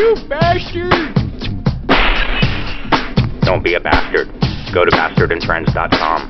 You bastard! Don't be a bastard. Go to bastardandfriends.com.